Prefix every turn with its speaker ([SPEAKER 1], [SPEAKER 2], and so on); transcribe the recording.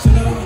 [SPEAKER 1] Shout.